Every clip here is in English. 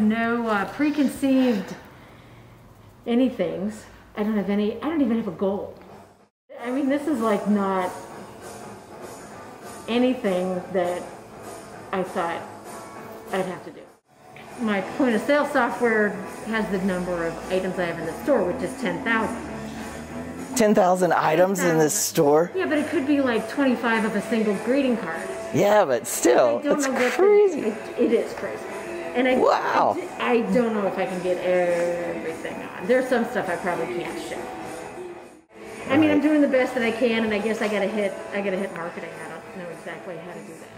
no uh, preconceived anythings. I don't have any. I don't even have a goal. I mean, this is like not anything that I thought I'd have to do. My point of sale software has the number of items I have in the store, which is 10,000. 10,000 items in this store? Yeah, but it could be like 25 of a single greeting card. Yeah, but still, I don't the- crazy. it, it is crazy. And I, Wow. I, I don't know if I can get everything on. There's some stuff I probably can't show. I mean, I'm doing the best that I can, and I guess I gotta hit, I gotta hit marketing. I don't know exactly how to do that.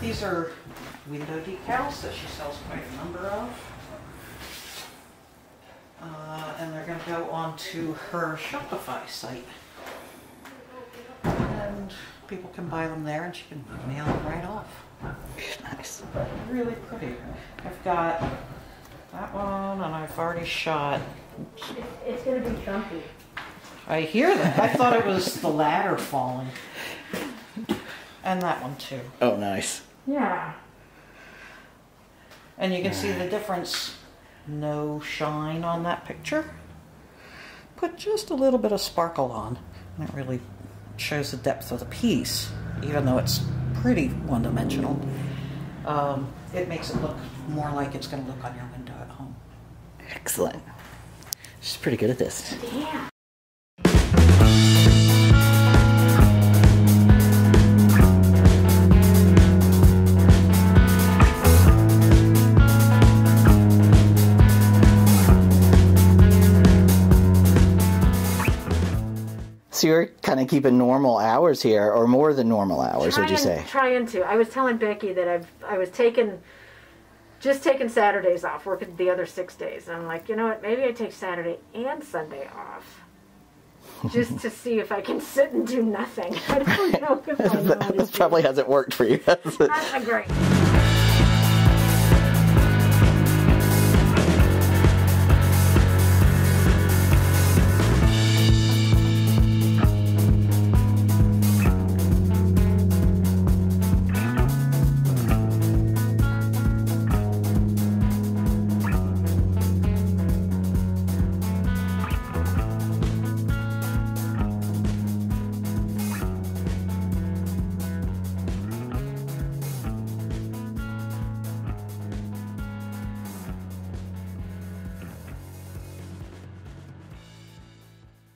These are window decals that she sells quite a number of. Uh, and they're going to go onto her Shopify site. And people can buy them there and she can mail them right off. Nice. Really pretty. I've got that one and I've already shot. It's, it's gonna be chumpy. I hear that. I thought it was the ladder falling. And that one too. Oh, nice. Yeah. And you can see the difference. No shine on that picture. Put just a little bit of sparkle on. And it really shows the depth of the piece, even though it's pretty one-dimensional. Um, it makes it look more like it's going to look on your window at home. Excellent. She's pretty good at this. Yeah. So you're kind of keeping normal hours here, or more than normal hours, would you say? Trying to. I was telling Becky that I've I was taking just taking Saturdays off, working the other six days. And I'm like, you know what? Maybe I take Saturday and Sunday off. Just to see if I can sit and do nothing. I don't know if I know this probably hasn't worked for you. has it? That's great.